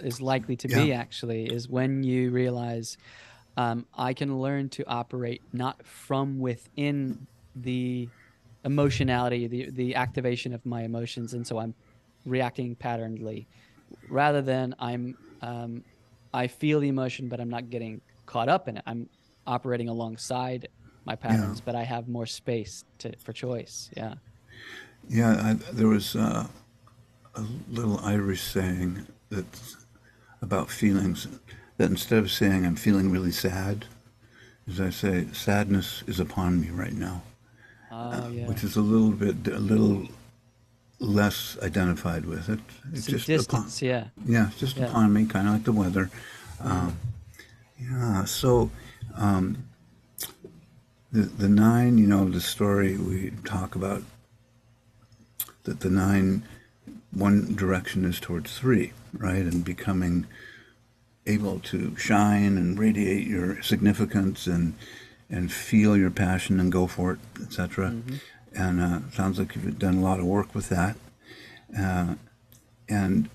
is likely to be, actually, is when you realize um, I can learn to operate not from within the emotionality, the, the activation of my emotions. And so I'm reacting patternedly rather than I'm, um, I feel the emotion, but I'm not getting caught up in it. I'm operating alongside my patterns, but I have more space to, for choice. Yeah. Yeah, I, there was uh, a little Irish saying that's about feelings that instead of saying I'm feeling really sad, as I say, sadness is upon me right now, Oh, yeah. which is a little bit, a little less identified with it. It's Some just upon, distance. Yeah. yeah, it's just Yeah. upon me, kind of like the weather. Um, yeah, so um, the the nine, you know, the story we talk about that the nine, one direction is towards three, right, and becoming able to shine and radiate your significance and and feel your passion and go for it, etc. Mhm. And uh, sounds like you've done a lot of work with that, uh, and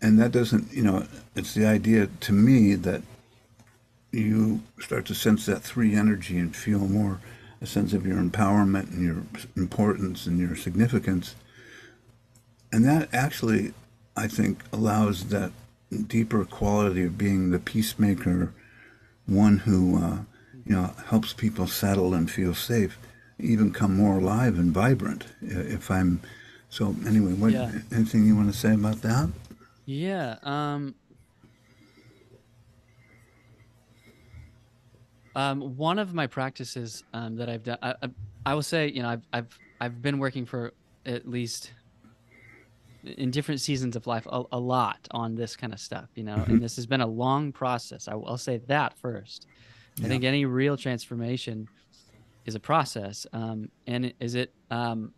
and that doesn't, you know, it's the idea to me that you start to sense that three energy and feel more a sense of your empowerment and your importance and your significance. And that actually, I think, allows that deeper quality of being the peacemaker, one who, uh, you know, helps people settle and feel safe, even come more alive and vibrant. If I'm, so anyway, what, Yeah. anything you want to say about that? Yeah. Um, um, one of my practices um, that I've done, I, I, I will say, you know, I've, I've, I've been working for at least in different seasons of life a, a lot on this kind of stuff, you know, Mhm. and this has been a long process. I, will say that first. I think any real transformation is a process. Um, and is it, um,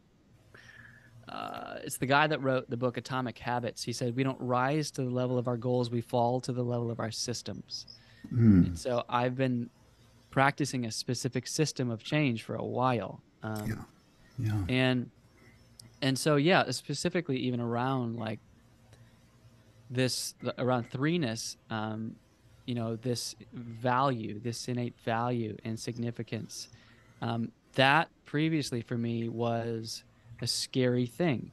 uh, it's the guy that wrote the book Atomic Habits. He said, We don't rise to the level of our goals, we fall to the level of our systems. Mm, And so I've been practicing a specific system of change for a while. Um, Yeah. yeah. and and so yeah specifically even around like this around threeness um you know this value this innate value and significance um that previously for me was a scary thing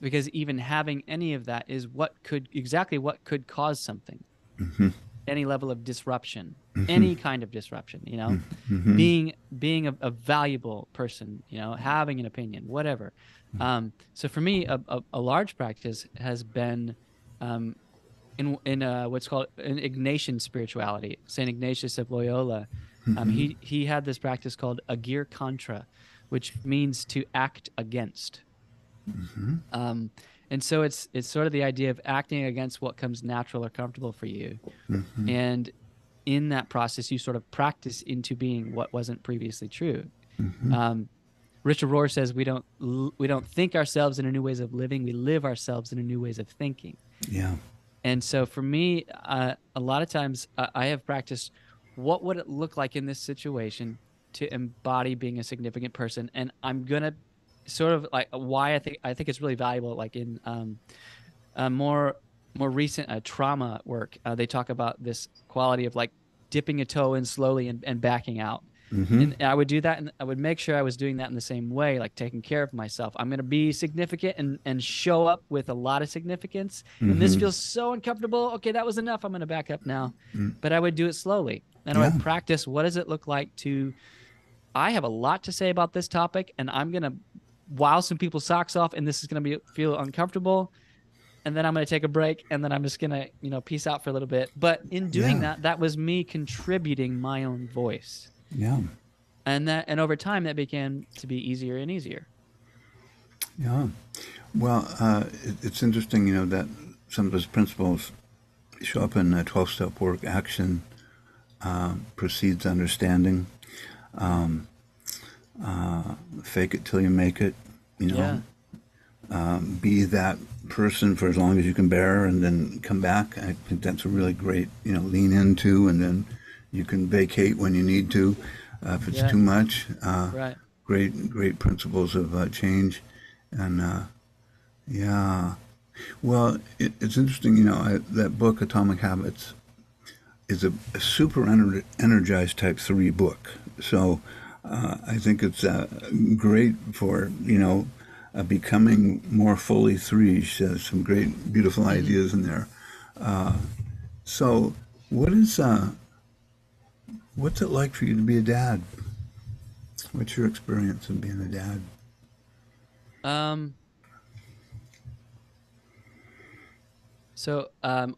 because even having any of that is what could exactly what could cause something hmm any level of disruption Mhm. any kind of disruption you know? Hmm being being a, a valuable person you know having an opinion whatever. Um, so for me a, a, a large practice has been um, in in uh, what's called an Ignatian spirituality Saint Ignatius of Loyola. Um, he he had this practice called agere contra which means to act against um, and so it's it's sort of the idea of acting against what comes natural or comfortable for you. Hmm and in that process you sort of practice into being what wasn't previously true. Hmm um, richard rohr says we don't we don't think ourselves into new ways of living. We live ourselves into new ways of thinking. Yeah. and so for me uh, a lot of times uh, i have practiced what would it look like in this situation to embody being a significant person. And i'm gonna sort of like why i think i think it's really valuable like in um, uh, more more recent uh, trauma work uh, they talk about this quality of like dipping a toe in slowly and, and backing out hmm and I would do that, and I would make sure I was doing that in the same way, like taking care of myself. I'm gonna be significant and and show up with a lot of significance. And this hmm feels so uncomfortable. Okay, that was enough. I'm gonna back up now. Mm. But I would do it slowly, and I Yeah. would practice. What does it look like to? I have a lot to say about this topic, and I'm gonna wow some people's socks off, and this is gonna be feel uncomfortable. And then I'm gonna take a break, and then I'm just gonna, you know, peace out for a little bit. But in doing Yeah. that, that was me contributing my own voice Yeah. and that and over time that began to be easier and easier Yeah. Well, uh, it, it's interesting, you know, that some of those principles show up in uh, 12 step work action uh, precedes understanding. Um, uh, fake it till you make it, you yeah know, um, be that person for as long as you can bear and then come back. I think that's a really great, you know, lean into and then you can vacate when you need to uh, if it's yeah too much. Uh, right great, great principles of uh, change. And uh, yeah, well, it, it's interesting, you know, I, that book, Atomic Habits, is a, a super ener- energized type three book. So uh, I think it's uh, great for, you know, uh, becoming more fully three. She has some great, beautiful hmm ideas in there. Uh, so, what is uh, what's it like for you to be a dad? What's your experience of being a dad? um so um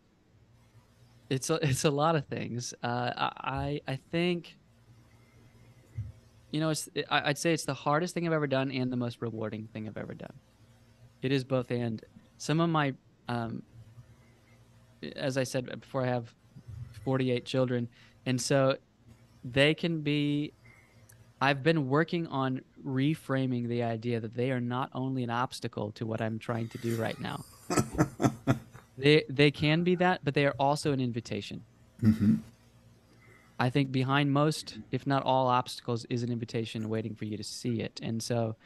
it's a, it's a lot of things uh i I think you know it's I- i'd say it's the hardest thing i've ever done and the most rewarding thing i've ever done it is both and some of my um as i said before i have 48 children and so they can be I've been working on reframing the idea that they are not only an obstacle to what I'm trying to do right now. They they can be that, but they are also an invitation. hmm I think behind most, if not all, obstacles is an invitation waiting for you to see it. And so,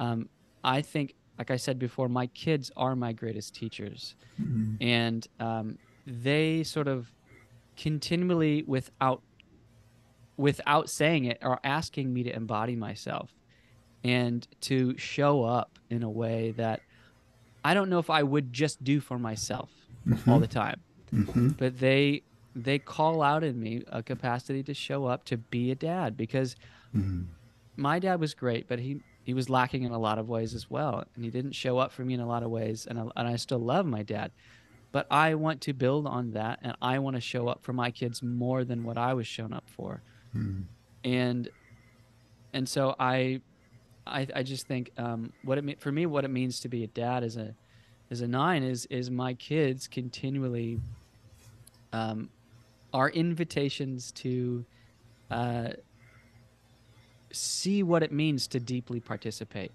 um, I think, like I said before, my kids are my greatest teachers, hmm and um, they sort of continually, without without saying it, are asking me to embody myself and to show up in a way that I don't know if I would just do for myself all hmm the time, hmm but they they call out in me a capacity to show up to be a dad because hmm my dad was great, but he he was lacking in a lot of ways as well, and he didn't show up for me in a lot of ways, and I, and I still love my dad, but I want to build on that, and I want to show up for my kids more than what I was shown up for, hmm and and so I I, I just think um, what it me- for me what it means to be a dad as a as a nine is is my kids continually um, are invitations to uh, see what it means to deeply participate.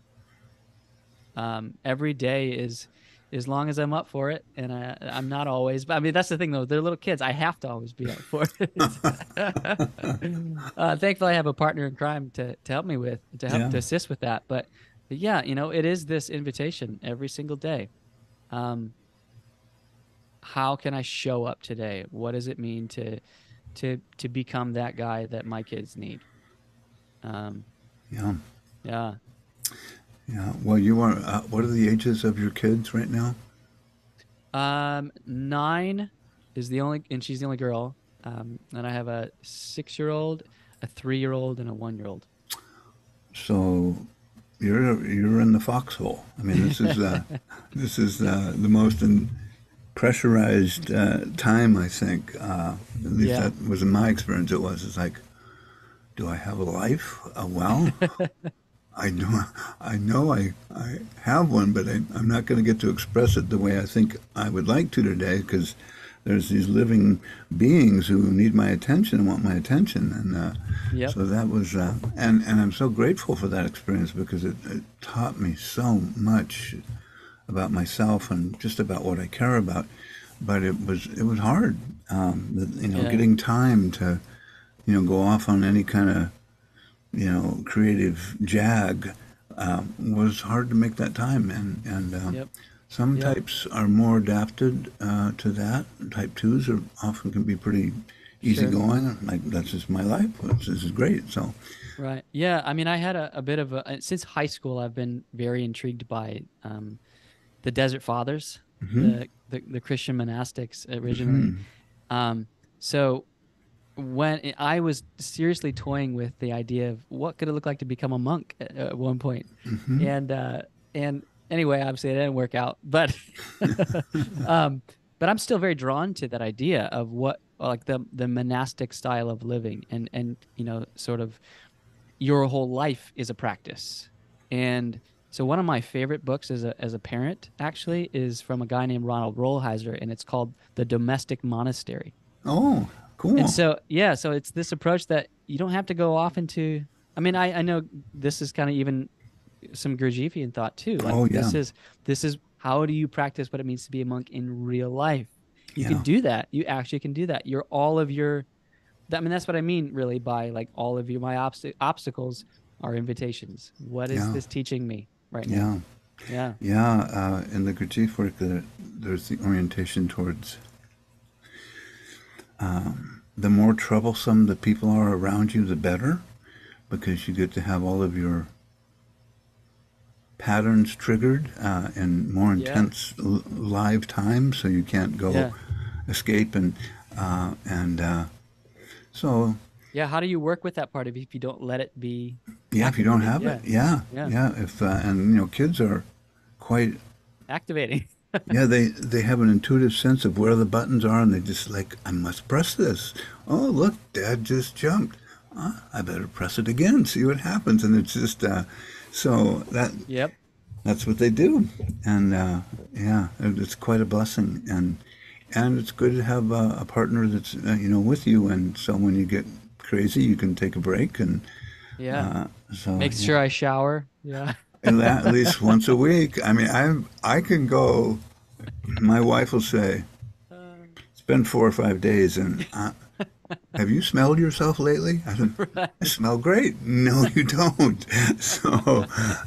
Um, every day is as long as I'm up for it, and I, I'm not always. But I mean, that's the thing though. They're little kids. I have to always be up for it. uh, thankfully, I have a partner in crime to to help me with to help Yeah. to assist with that. But, but yeah, you know, it is this invitation every single day. Um, how can I show up today? What does it mean to to to become that guy that my kids need? Um, Yeah. yeah. Yeah. Well, you are. Uh, what are the ages of your kids right now? Um, nine is the only, and she's the only girl. Um, and I have a six-year-old, a three-year-old, and a one-year-old. So you're you're in the foxhole. I mean, this is uh, this is uh, the most in pressurized uh, time. I think. Uh, at least Yeah. that was in my experience. It was. It's like, do I have a life? Uh, well, I know, I know I, I have one, but I, I'm not going to get to express it the way I think I would like to today because there's these living beings who need my attention and want my attention. And uh, Yep. so that was, uh, and, and I'm so grateful for that experience because it, it taught me so much about myself and just about what I care about. But it was, it was hard, um, you know, Yeah. getting time to, you know, go off on any kind of you know, creative jag um, was hard to make that time. And, and um, Yep. some Yep. types are more adapted uh, to that. Type twos are often can be pretty easy Sure. going. Like that's just my life. This is great. So Right. Yeah. I mean, I had a, a bit of a, since high school, I've been very intrigued by um, the Desert Fathers, the, the, the Christian monastics originally. Um, so when I was seriously toying with the idea of what could it look like to become a monk at, at one point. and, uh, and anyway, obviously it didn't work out, but, um, but I'm still very drawn to that idea of what, like the, the monastic style of living and, and, you know, sort of, your whole life is a practice. And so one of my favorite books as a as a parent actually is from a guy named Ronald Rolheiser and it's called The Domestic Monastery. oh, cool. And so yeah, so it's this approach that you don't have to go off into I mean I, I know this is kind of even some Gurdjieffian thought too. Like Oh, this is this is how do you practice what it means to be a monk in real life? You Yeah. can do that. You actually can do that. You're all of your that, I mean, that's what I mean, really, by like all of you. My obst- obstacles are invitations. What is Yeah. this teaching me right now? yeah. Yeah. Yeah, uh, in the Gurdjieff work, there, there's the orientation towards um, the more troublesome the people are around you, the better, because you get to have all of your patterns triggered uh, in more Yeah. intense l- live time, so you can't go Yeah. escape and uh, and uh, so Yeah. How do you work with that part of you if you don't let it be? yeah, if you don't have Activated, it, yeah, Yeah. yeah, if uh, and you know kids are quite activating? yeah, they they have an intuitive sense of where the buttons are, and they just like, I must press this. Oh, look, Dad just jumped. Ah, I better press it again, see what happens. And it's just uh, so that yep. that's what they do, and uh, yeah, it- it's quite a blessing, and and it's good to have a, a partner that's uh, you know with you, and so when you get crazy, you can take a break, and Yeah. uh, so Make yeah. sure I shower. Yeah. at, least once a week. I mean, I I can go. My wife will say, "It's been four or five days, and uh, have you smelled yourself lately?" I said, "I smell great." No, you don't. So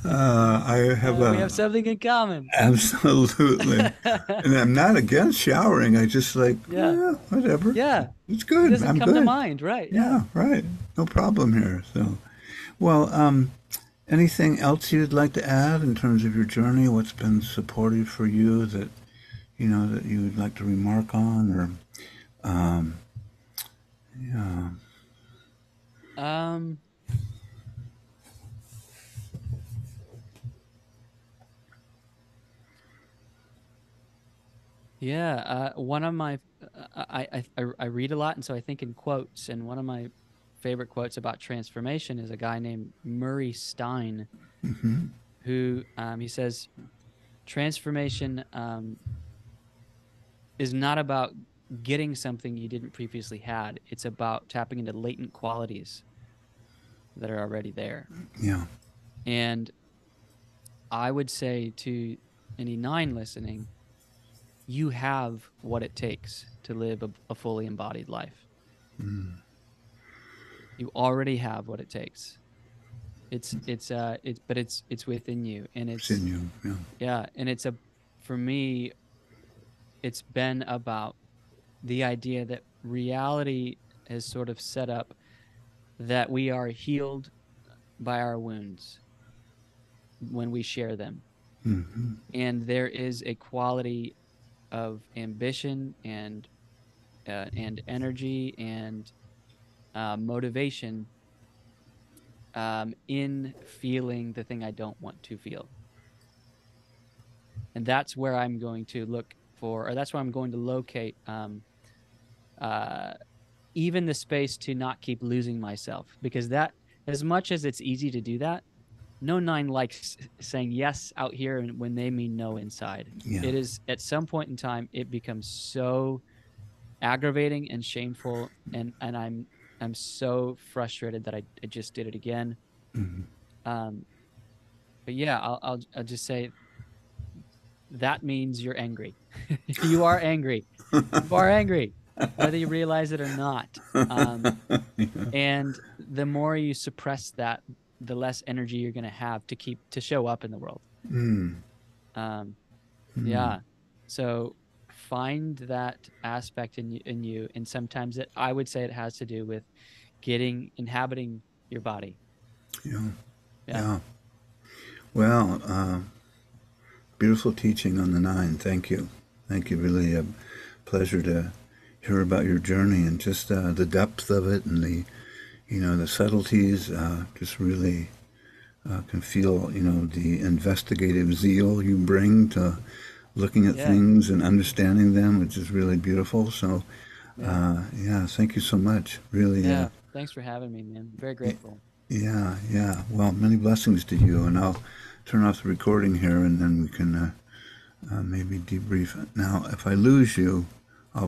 uh, I have we a have something in common. absolutely, and I'm not against showering. I just like, Yeah. yeah, whatever. Yeah. it's It good. doesn't I'm come good. to mind, right? Yeah, right. No problem here. So, well, um, anything else you'd like to add in terms of your journey? What's been supportive for you that you know that you would like to remark on, or um, yeah, Um. Yeah, uh, one of my, I, I I read a lot, and so I think in quotes. And one of my favorite quotes about transformation is a guy named Murray Stein, who um, he says, transformation um, is not about getting something you didn't previously had. It's about tapping into latent qualities that are already there. yeah, And I would say to any nine listening, you have what it takes to live a, a fully embodied life. You already have what it takes. It's it's uh it's but it's it's within you and it's it's in you. Yeah, yeah, and it's a for me it's been about the idea that reality has sort of set up that we are healed by our wounds when we share them. hmm And there is a quality of ambition and uh, and energy and uh, motivation um, in feeling the thing I don't want to feel. And that's where I'm going to look for, or that's where I'm going to locate um, uh, even the space to not keep losing myself. Because that, as much as it's easy to do that, no nine likes saying yes out here and when they mean no inside. Yeah. It is at some point in time it becomes so aggravating and shameful and and I'm I'm so frustrated that I, I just did it again. Mhm. Um, but yeah, I'll, I'll I'll just say that means you're angry. you are angry. You are angry, whether you realize it or not. Um, and the more you suppress that, the less energy you're going to have to keep to show up in the world. Mm. Um, Yeah. So find that aspect in you, in you, and sometimes it, I would say it has to do with getting inhabiting your body. Yeah. Yeah. Yeah. Well, uh, beautiful teaching on the nine. Thank you. Thank you. Really a pleasure to hear about your journey and just uh, the depth of it and the, you know, the subtleties. Uh, just really uh, can feel, you know, the investigative zeal you bring to looking at Yeah. things and understanding them, which is really beautiful. So, Yeah. uh, yeah, thank you so much. Really. Uh, Yeah. Thanks for having me, man. Very grateful. yeah, yeah. Well, many blessings to you, and I'll turn off the recording here, and then we can uh, uh, maybe debrief. Now, if I lose you,